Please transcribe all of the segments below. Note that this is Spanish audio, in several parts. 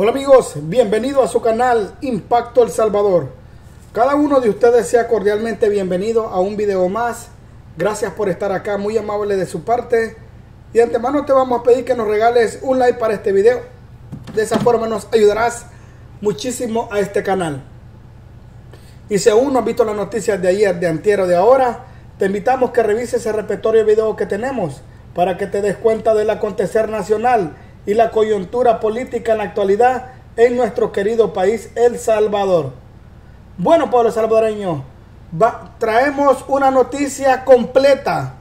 Hola amigos, bienvenido a su canal Impacto El Salvador. Cada uno de ustedes sea cordialmente bienvenido a un video más. Gracias por estar acá, muy amable de su parte. Y de antemano te vamos a pedir que nos regales un like para este video. De esa forma nos ayudarás muchísimo a este canal. Y si aún no has visto las noticias de ayer, de antier o de ahora, te invitamos que revises el repertorio de video que tenemos para que te des cuenta del acontecer nacional y la coyuntura política en la actualidad en nuestro querido país, El Salvador. Bueno, pueblo salvadoreño, traemos una noticia completa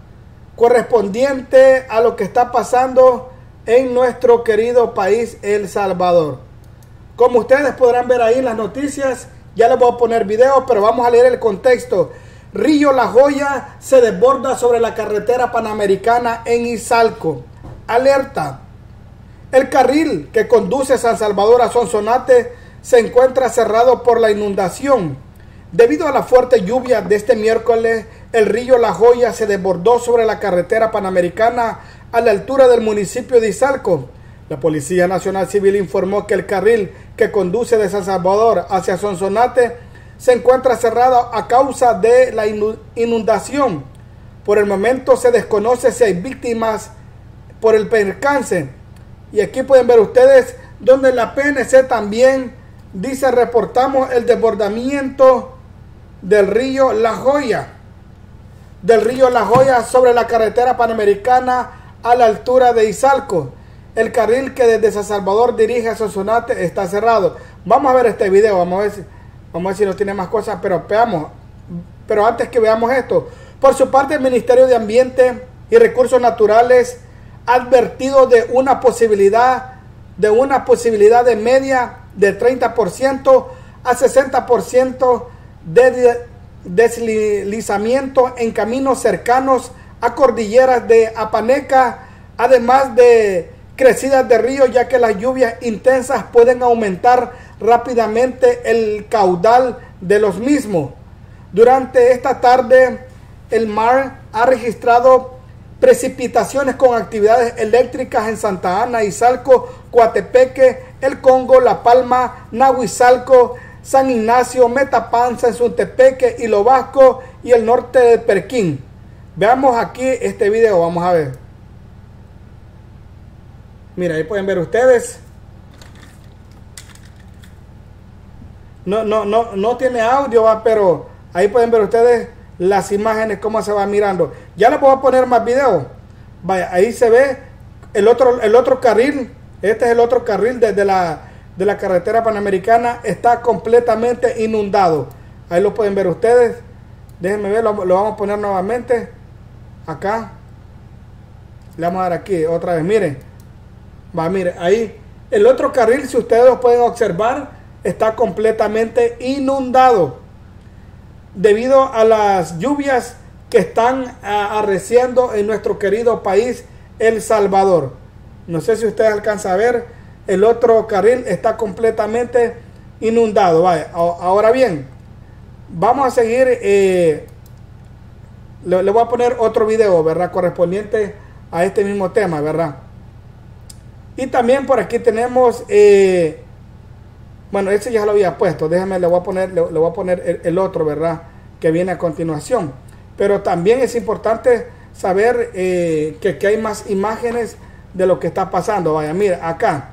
correspondiente a lo que está pasando en nuestro querido país, El Salvador. Como ustedes podrán ver ahí en las noticias, ya les voy a poner video, pero vamos a leer el contexto. Río La Joya se desborda sobre la carretera panamericana en Izalco. Alerta. El carril que conduce San Salvador a Sonsonate se encuentra cerrado por la inundación. Debido a la fuerte lluvia de este miércoles, el río La Joya se desbordó sobre la carretera panamericana a la altura del municipio de Izalco. La Policía Nacional Civil informó que el carril que conduce de San Salvador hacia Sonsonate se encuentra cerrado a causa de la inundación. Por el momento se desconoce si hay víctimas por el percance. Y aquí pueden ver ustedes donde la PNC también dice reportamos el desbordamiento del río La Joya. Del río La Joya sobre la carretera panamericana a la altura de Izalco. El carril que desde San Salvador dirige a Sonsonate está cerrado. Vamos a ver este video, vamos a ver si, vamos a ver si no tiene más cosas, pero veamos. Pero antes que veamos esto, por su parte el Ministerio de Ambiente y Recursos Naturales advertido de una posibilidad de una posibilidad de media de 30% a 60% de deslizamiento en caminos cercanos a cordilleras de Apaneca, además de crecidas de río, ya que las lluvias intensas pueden aumentar rápidamente el caudal de los mismos. Durante esta tarde, el mar ha registrado precipitaciones con actividades eléctricas en Santa Ana, Izalco, Coatepeque, El Congo, La Palma, Nahuizalco, San Ignacio, Metapanza, Suntepeque, Hilo Vasco y el norte de Perquín. Veamos aquí este video, vamos a ver. Mira, ahí pueden ver ustedes. No, no, no, no tiene audio, pero ahí pueden ver ustedes las imágenes, cómo se va mirando. Ya voy a poner más videos. Vaya, ahí se ve el otro, el otro carril. Este es el otro carril desde la, de la carretera panamericana. Está completamente inundado. Ahí lo pueden ver ustedes. Déjenme ver, lo, vamos a poner nuevamente. Acá. Le vamos a dar aquí otra vez. Miren. Va, miren, ahí. El otro carril, si ustedes lo pueden observar, está completamente inundado debido a las lluvias que están ah, arreciando en nuestro querido país, El Salvador. No sé si ustedes alcanzan a ver, el otro carril está completamente inundado. Vaya. Ahora bien, vamos a seguir. Eh, le, voy a poner otro video, ¿verdad? Correspondiente a este mismo tema, ¿verdad? Y también por aquí tenemos eh, bueno, ese ya lo había puesto. Déjame, le voy a poner, le, voy a poner el, otro, ¿verdad? Que viene a continuación. Pero también es importante saber eh, que, hay más imágenes de lo que está pasando. Vaya, mira, acá.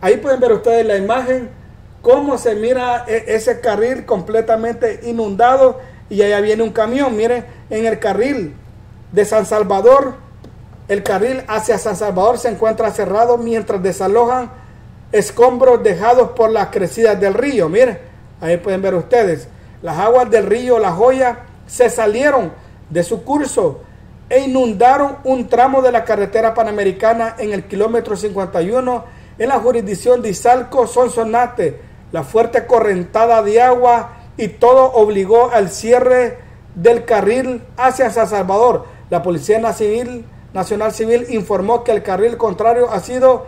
Ahí pueden ver ustedes la imagen, cómo se mira e, ese carril completamente inundado y allá viene un camión. Miren, en el carril de San Salvador, el carril hacia San Salvador se encuentra cerrado mientras desalojan escombros dejados por las crecidas del río. Miren, ahí pueden ver ustedes. Las aguas del río La Joya se salieron de su curso e inundaron un tramo de la carretera panamericana en el kilómetro 51 en la jurisdicción de Izalco, Sonsonate. La fuerte correntada de agua y todo obligó al cierre del carril hacia San Salvador. La Policía Nacional Civil informó que el carril contrario ha sido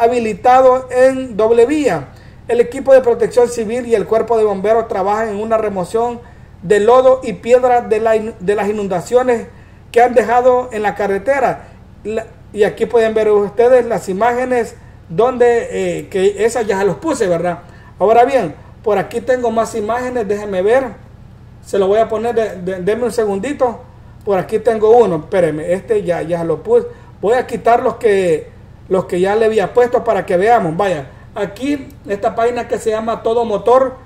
habilitado en doble vía. El equipo de protección civil y el cuerpo de bomberos trabajan en una remoción de lodo y piedra de, las inundaciones que han dejado en la carretera. y aquí pueden ver ustedes las imágenes donde eh, que esas ya se los puse, ¿verdad? Ahora bien, por aquí tengo más imágenes, déjenme ver. Se lo voy a poner, de, un segundito. Por aquí tengo uno, espérenme, este ya, ya lo puse. Voy a quitar los que, los que ya le había puesto para que veamos. Vaya, aquí esta página que se llama Todo Motor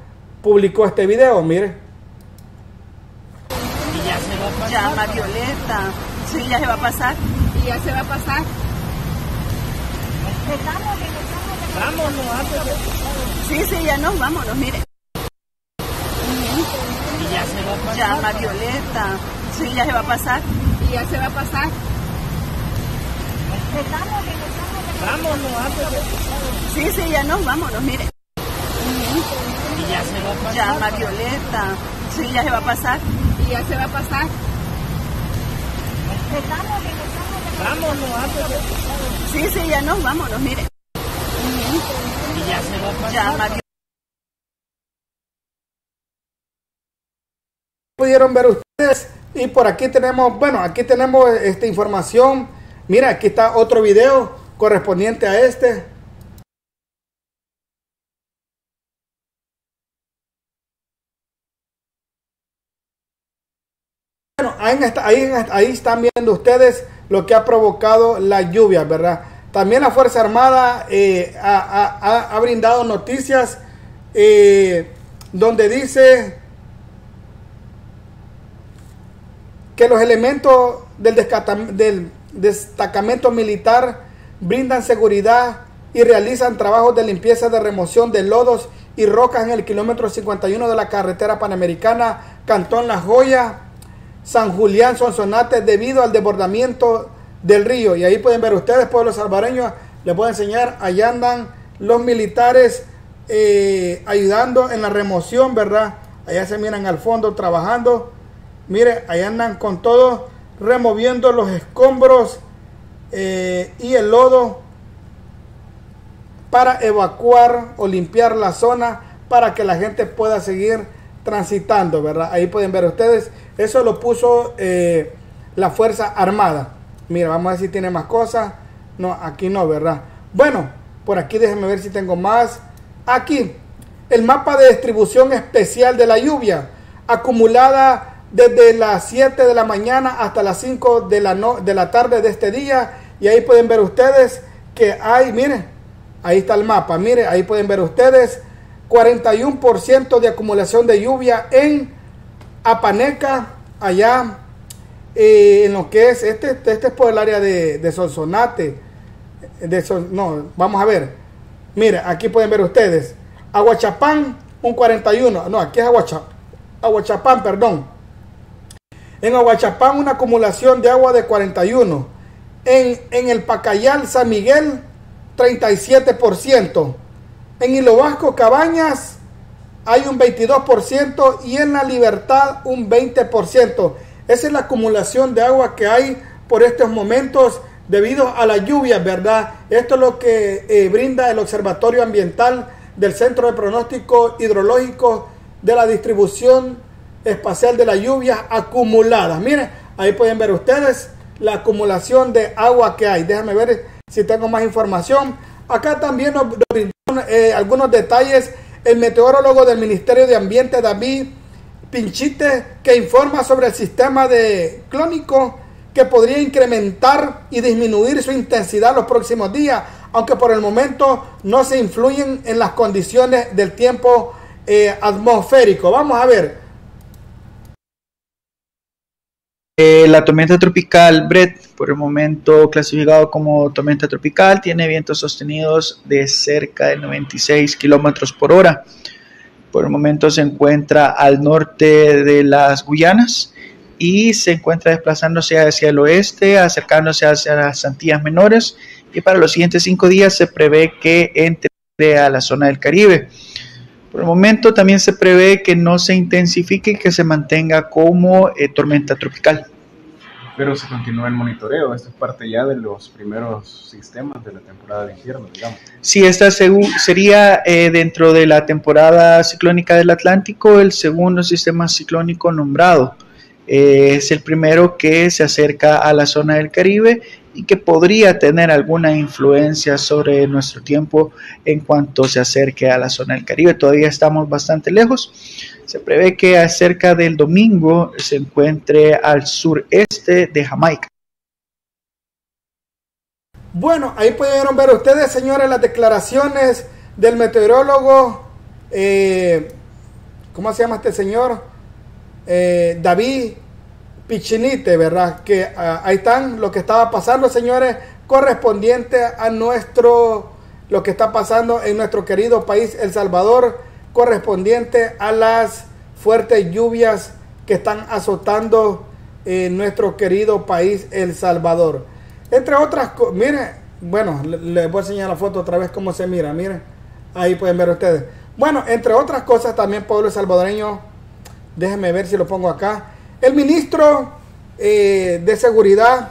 publicó este video, mire. Y ya se va a pasar. Llama Violeta. Sí, ya se va a pasar. Y ya se va a pasar. Vámonos, antes Sí, sí, ya nos vámonos, mire. Y ya se va a pasar. Llama Violeta. Sí, ya se va a pasar. Y ya se va a pasar. Vámonos, antes Sí, sí, ya nos vámonos, mire. Y ya se va a pasar. Llama Violeta. Sí, ya se va a pasar. Y ya se va a pasar. Vámonos, antes Sí, sí, ya nos vámonos, mire. Y ya se va a pasar. Llama pudieron ver ustedes y por aquí tenemos, bueno, aquí tenemos esta información. Mira, aquí está otro video correspondiente a este. Bueno, ahí, están viendo ustedes lo que ha provocado la lluvia, ¿verdad? También la Fuerza Armada eh, ha, brindado noticias eh, donde dice que los elementos del destacamento militar brindan seguridad y realizan trabajos de limpieza de remoción de lodos y rocas en el kilómetro 51 de la carretera panamericana Cantón La Joya, San Julián, Sonsonate, debido al desbordamiento del río. Y ahí pueden ver ustedes, pueblos salvadoreños, les a enseñar, allá andan los militares eh, ayudando en la remoción, ¿verdad? Allá se miran al fondo trabajando. Mire, allá andan con todo, removiendo los escombros eh, y el lodo para evacuar o limpiar la zona para que la gente pueda seguir transitando, ¿verdad? Ahí pueden ver ustedes, eso lo puso eh, la Fuerza Armada. Mira, vamos a ver si tiene más cosas. No, aquí no, ¿verdad? Bueno, por aquí déjenme ver si tengo más. Aquí, el mapa de distribución especial de la lluvia, acumulada desde las 7 de la mañana hasta las 5 de la, de la tarde de este día. Y ahí pueden ver ustedes que hay, miren, ahí está el mapa, miren, ahí pueden ver ustedes 41% de acumulación de lluvia en Apaneca, allá eh, en lo que es, este, este es por el área de, de Sonsonate. De no, vamos a ver. Mire, aquí pueden ver ustedes. Aguachapán, un 41. No, aquí es Aguachapán, Aguachapán, perdón. En Aguachapán una acumulación de agua de 41. En, el Pacayal San Miguel 37%. En Hilo Vasco Cabañas hay un 22% y en La Libertad un 20%. Esa es la acumulación de agua que hay por estos momentos debido a la lluvia, ¿verdad? Esto es lo que eh, brinda el Observatorio Ambiental del Centro de Pronóstico Hidrológico de la Distribución espacial de la lluvia acumulada. Miren, ahí pueden ver ustedes la acumulación de agua que hay. Déjame ver si tengo más información. Acá también nos, eh, algunos detalles el meteorólogo del Ministerio de Ambiente, David Pinchite, que informa sobre el sistema de clónico que podría incrementar y disminuir su intensidad los próximos días, aunque por el momento no se influyen en las condiciones del tiempo eh, atmosférico. Vamos a ver. Eh, la tormenta tropical Brett, por el momento clasificado como tormenta tropical, tiene vientos sostenidos de cerca de 96 kilómetros por hora. Por el momento se encuentra al norte de las Guyanas y se encuentra desplazándose hacia el oeste, acercándose hacia las Antillas Menores. Y para los siguientes cinco días se prevé que entre a la zona del Caribe. Por el momento también se prevé que no se intensifique y que se mantenga como eh, tormenta tropical. Pero se continúa el monitoreo, esto es parte ya de los primeros sistemas de la temporada de invierno, digamos. Sí, esta sería eh, dentro de la temporada ciclónica del Atlántico el segundo sistema ciclónico nombrado. Eh, es el primero que se acerca a la zona del Caribe y que podría tener alguna influencia sobre nuestro tiempo en cuanto se acerque a la zona del Caribe. Todavía estamos bastante lejos. Se prevé que acerca del domingo se encuentre al sureste de Jamaica. Bueno, ahí pudieron ver ustedes, señores, las declaraciones del meteorólogo, eh, ¿cómo se llama este señor? Eh, David Pichinite, ¿verdad? Que ah, ahí están lo que estaba pasando, señores, correspondiente a nuestro, lo que está pasando en nuestro querido país, El Salvador, correspondiente a las fuertes lluvias que están azotando en nuestro querido país, El Salvador. Entre otras cosas, miren, bueno, les voy a enseñar la foto otra vez cómo se mira, miren, ahí pueden ver ustedes. Bueno, entre otras cosas también pueblo salvadoreño, déjenme ver si lo pongo acá. El ministro eh, de Seguridad,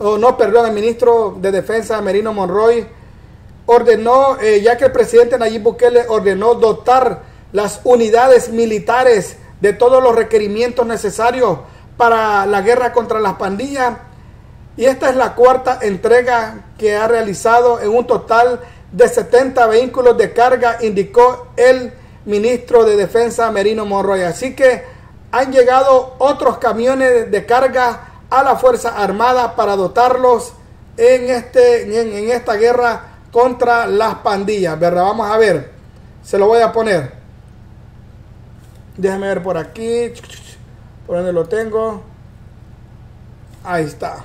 o no, perdón, el ministro de Defensa, Merino Monroy, ordenó, eh, ya que el presidente Nayib Bukele ordenó dotar las unidades militares de todos los requerimientos necesarios para la guerra contra las pandillas, y esta es la cuarta entrega que ha realizado en un total de 70 vehículos de carga, indicó el ministro de Defensa Merino Monroy. Así que han llegado otros camiones de carga a la Fuerza Armada para dotarlos en, este, en, esta guerra contra las pandillas. ¿verdad? Vamos a ver, se lo voy a poner. Déjame ver por aquí, por donde lo tengo. Ahí está.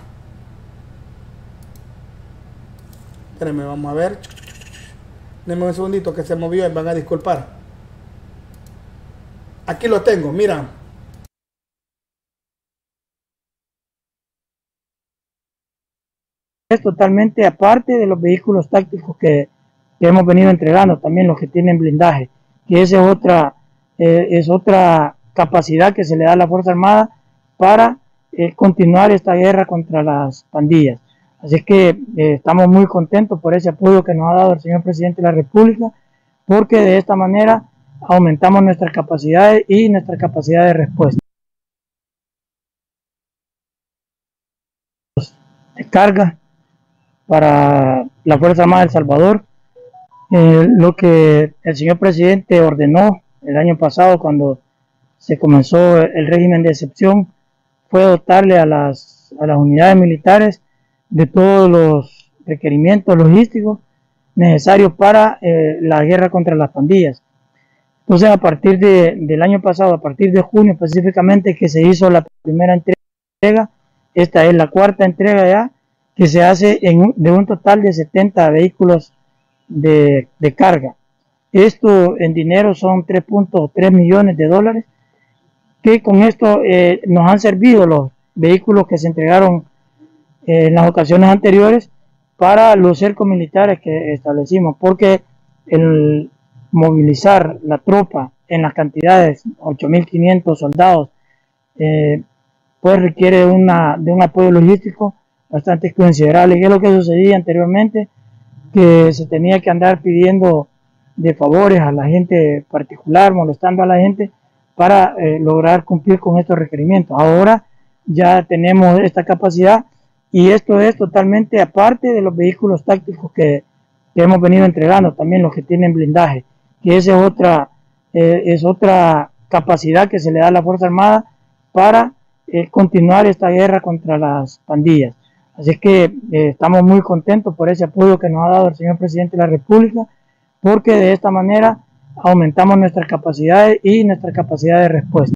Espérenme, vamos a ver. Denme un segundito que se movió y van a disculpar. Aquí lo tengo, mira. Es totalmente aparte de los vehículos tácticos que, hemos venido entregando, también los que tienen blindaje, que esa es otra, eh, es otra capacidad que se le da a la Fuerza Armada para eh, continuar esta guerra contra las pandillas. Así que eh, estamos muy contentos por ese apoyo que nos ha dado el señor presidente de la República, porque de esta manera aumentamos nuestras capacidades y nuestra capacidad de respuesta. De carga para la Fuerza Armada de El Salvador, eh, lo que el señor presidente ordenó el año pasado cuando se comenzó el régimen de excepción fue dotarle a las, a las unidades militares de todos los requerimientos logísticos necesarios para eh, la guerra contra las pandillas. Entonces, a partir de, del año pasado, a partir de junio específicamente, que se hizo la primera entrega, esta es la cuarta entrega ya, que se hace de un total de 70 vehículos de, carga. Esto en dinero son 3.3 millones de dólares, que con esto eh, nos han servido los vehículos que se entregaron en las ocasiones anteriores para los cercos militares que establecimos, porque el movilizar la tropa en las cantidades, 8.500 soldados, eh, pues requiere una, de un apoyo logístico bastante considerable. ¿Qué es lo que sucedía anteriormente? Que se tenía que andar pidiendo de favores a la gente particular, molestando a la gente para eh, lograr cumplir con estos requerimientos. Ahora ya tenemos esta capacidad y esto es totalmente aparte de los vehículos tácticos que, hemos venido entregando, también los que tienen blindaje, que esa es otra, eh, es otra capacidad que se le da a la Fuerza Armada para eh, continuar esta guerra contra las pandillas. Así que eh, estamos muy contentos por ese apoyo que nos ha dado el señor presidente de la República, porque de esta manera aumentamos nuestras capacidades y nuestra capacidad de respuesta.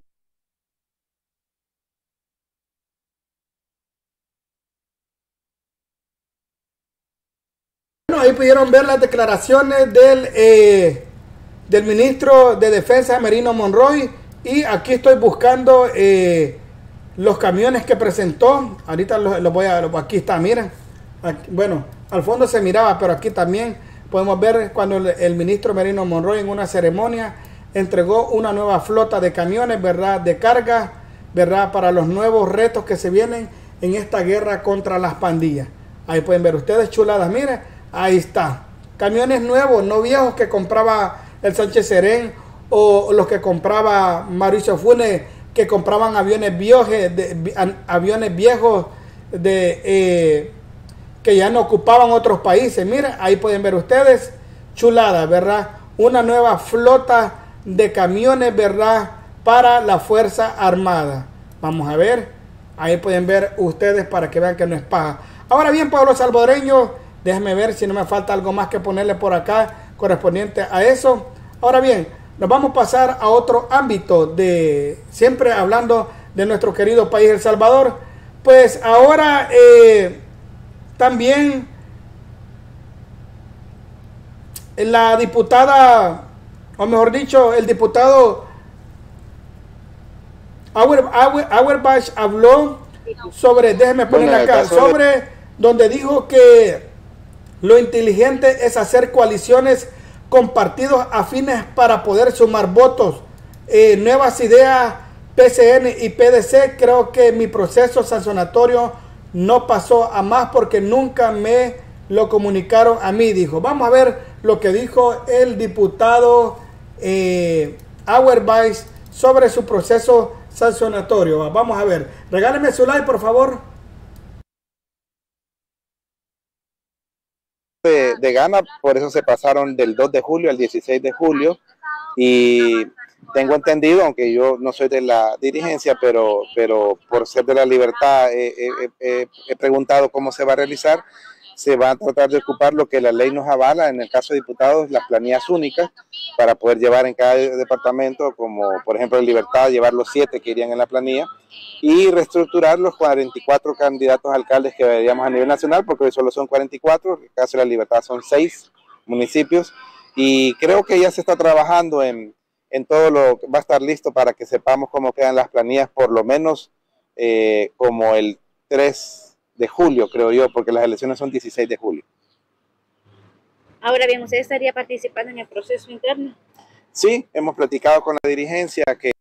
ahí pudieron ver las declaraciones del, eh, del ministro de Defensa, Merino Monroy. Y aquí estoy buscando eh, los camiones que presentó. Ahorita los, voy a. aquí está, miren. bueno, al fondo se miraba, pero aquí también podemos ver cuando el, ministro Merino Monroy en una ceremonia entregó una nueva flota de camiones, ¿verdad? De carga, ¿verdad? Para los nuevos retos que se vienen en esta guerra contra las pandillas. Ahí pueden ver ustedes, chuladas, miren Ahí está. Camiones nuevos, no viejos que compraba el Sánchez Serén o los que compraba Mauricio Funes, que compraban aviones de, aviones viejos de, eh, que ya no ocupaban otros países. Miren, ahí pueden ver ustedes, chulada, ¿verdad? Una nueva flota de camiones, ¿verdad? Para la Fuerza Armada. Vamos a ver, ahí pueden ver ustedes para que vean que no es paja. Ahora bien, pueblo salvadoreño, déjenme ver si no me falta algo más que ponerle por acá correspondiente a eso. Ahora bien, nos vamos a pasar a otro ámbito de, siempre hablando de nuestro querido país El Salvador. Pues ahora eh, también la diputada, o mejor dicho, el diputado Auerbach habló sobre, déjeme poner acá, sobre donde dijo que lo inteligente es hacer coaliciones con partidos afines para poder sumar votos. Eh, nuevas ideas, PCN y PDC, creo que mi proceso sancionatorio no pasó a más porque nunca me lo comunicaron a mí, dijo. Vamos a ver lo que dijo el diputado eh, sobre su proceso sancionatorio. Vamos a ver. Regáleme su like, por favor. De, de Gana, por eso se pasaron del 2 de julio al 16 de julio y tengo entendido, aunque yo no soy de la dirigencia, pero, pero por ser de la libertad he preguntado cómo se va a realizar. Se va a tratar de ocupar lo que la ley nos avala, en el caso de diputados, las planillas únicas, para poder llevar en cada departamento, como por ejemplo en Libertad, llevar los siete que irían en la planilla, y reestructurar los 44 candidatos alcaldes que veríamos a nivel nacional, porque hoy solo son 44, en el caso de la Libertad son seis municipios, y creo que ya se está trabajando en en todo lo va a estar listo para que sepamos cómo quedan las planillas, por lo menos eh, como el 3 de julio, creo yo, porque las elecciones son 16 de julio. Ahora bien, ¿usted estaría participando en el proceso interno? Sí, hemos platicado con la dirigencia que,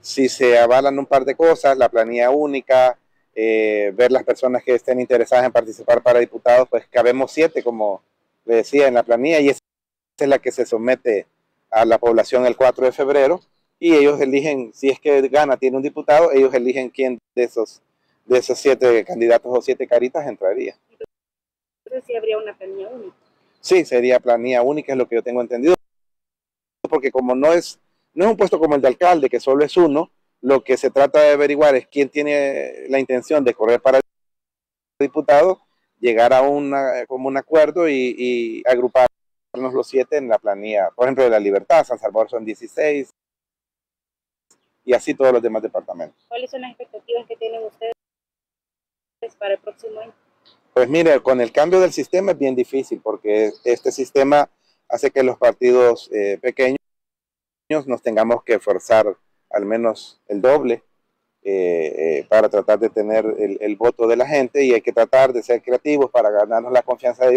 si se avalan un par de cosas, la planilla única, eh, ver las personas que estén interesadas en participar para diputados, pues cabemos siete, como le decía, en la planilla, y es es la que se somete a la población el 4 de febrero y ellos eligen, si es que gana, tiene un diputado, ellos eligen quién de esos, de esos siete candidatos o siete caritas entraría. Entonces sí habría una planilla única. Sí, sería planilla única, es lo que yo tengo entendido. Porque como no es, no es un puesto como el de alcalde, que solo es uno, lo que se trata de averiguar es quién tiene la intención de correr para el diputado, llegar a una, como un acuerdo y, y agrupar los siete en la planilla, por ejemplo, de la Libertad, San Salvador son 16 y así todos los demás departamentos. ¿Cuáles son las expectativas que tienen ustedes para el próximo año? Pues mire, con el cambio del sistema es bien difícil porque este sistema hace que los partidos eh, pequeños nos tengamos que forzar al menos el doble eh, eh, para tratar de tener el, el, voto de la gente y hay que tratar de ser creativos para ganarnos la confianza de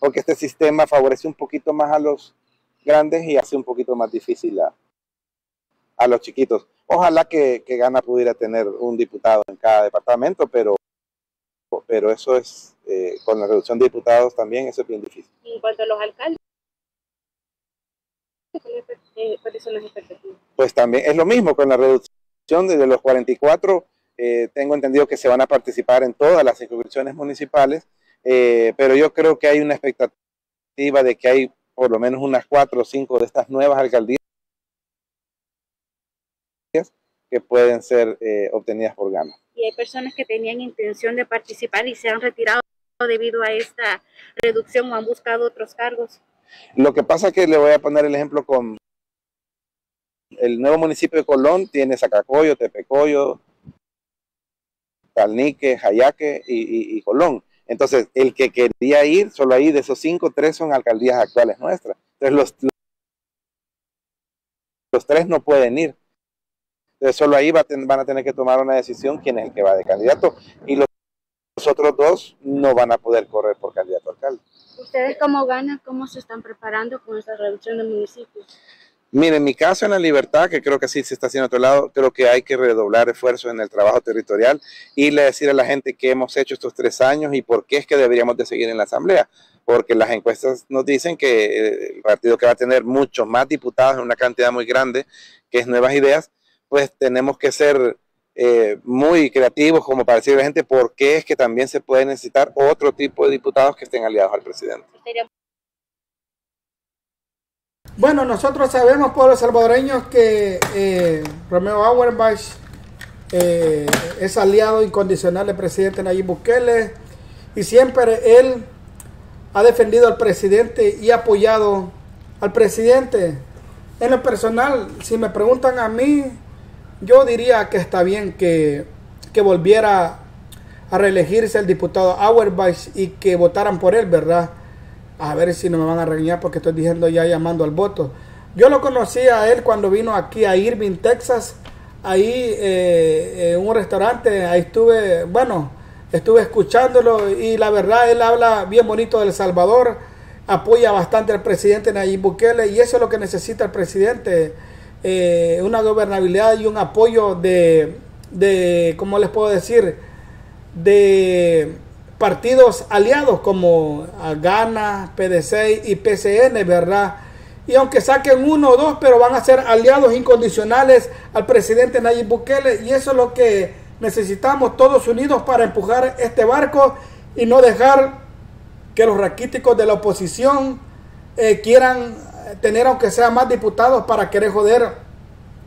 porque este sistema favorece un poquito más a los grandes y hace un poquito más difícil a, a los chiquitos. Ojalá que, que, Gana pudiera tener un diputado en cada departamento, pero, pero eso es, eh, con la reducción de diputados también, eso es bien difícil. En cuanto a los alcaldes, ¿cuáles son las expectativas? Pues también es lo mismo, con la reducción de los 44, eh, tengo entendido que se van a participar en todas las inscripciones municipales eh, pero yo creo que hay una expectativa de que hay por lo menos unas cuatro o cinco de estas nuevas alcaldías que pueden ser eh, obtenidas por Gana. Y hay personas que tenían intención de participar y se han retirado debido a esta reducción o han buscado otros cargos. Lo que pasa es que le voy a poner el ejemplo con el nuevo municipio de Colón, tiene Zacacoyo, Tepecoyo, Talnique, Jayaque y, y Colón entonces, el que quería ir, solo ahí de esos cinco, tres son alcaldías actuales nuestras. Entonces, los, los tres no pueden ir. Entonces, solo ahí va van a tener que tomar una decisión quién es el que va de candidato. Y los, los otros dos no van a poder correr por candidato a alcalde. ¿Ustedes cómo ganan? ¿Cómo se están preparando con esta reducción de municipios? Mire, en mi caso en la libertad, que creo que sí se está haciendo a otro lado, creo que hay que redoblar esfuerzos en el trabajo territorial y le decir a la gente qué hemos hecho estos tres años y por qué es que deberíamos de seguir en la asamblea. Porque las encuestas nos dicen que eh, el partido que va a tener muchos más diputados en una cantidad muy grande, que es Nuevas Ideas, pues tenemos que ser eh, muy creativos como para decirle a la gente por qué es que también se puede necesitar otro tipo de diputados que estén aliados al presidente. Bueno, nosotros sabemos, pueblos salvadoreños, que eh, Romeo Auerbach eh, es aliado incondicional del presidente Nayib Bukele y siempre él ha defendido al presidente y apoyado al presidente. En lo personal, si me preguntan a mí, yo diría que está bien que, que volviera a reelegirse el diputado Auerbach y que votaran por él, ¿verdad? A ver si no me van a regañar porque estoy diciendo ya llamando al voto. Yo lo conocí a él cuando vino aquí a Irving, Texas. Ahí eh, en un restaurante, ahí estuve, bueno, estuve escuchándolo y la verdad él habla bien bonito de El Salvador, apoya bastante al presidente Nayib Bukele y eso es lo que necesita el presidente, eh, una gobernabilidad y un apoyo de, de, ¿cómo les puedo decir? De partidos aliados como Gana, PDC y PCN, ¿verdad? Y aunque saquen uno o dos, pero van a ser aliados incondicionales al presidente Nayib Bukele. Y eso es lo que necesitamos todos unidos para empujar este barco y no dejar que los raquíticos de la oposición eh, quieran tener, aunque sea más diputados, para querer joder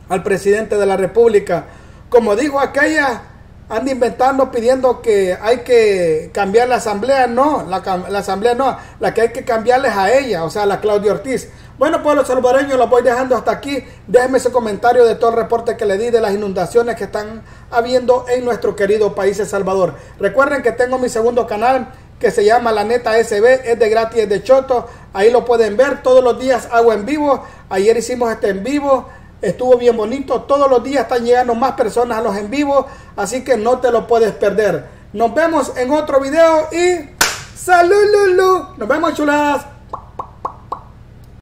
al presidente de la República. Como dijo aquella anda inventando pidiendo que hay que cambiar la asamblea. No, la, asamblea no, la que hay que cambiarles a ella, o sea, la Claudia Ortiz. Bueno, pues los salvadoreños los voy dejando hasta aquí. Déjenme ese comentario de todo el reporte que le di de las inundaciones que están habiendo en nuestro querido país El Salvador. Recuerden que tengo mi segundo canal que se llama La Neta SB, es de gratis, es de Choto. Ahí lo pueden ver, todos los días hago en vivo. Ayer hicimos este en vivo. Estuvo bien bonito. Todos los días están llegando más personas a los en vivo. Así que no te lo puedes perder. Nos vemos en otro video y ¡Salud, Lulu! Nos vemos, chuladas.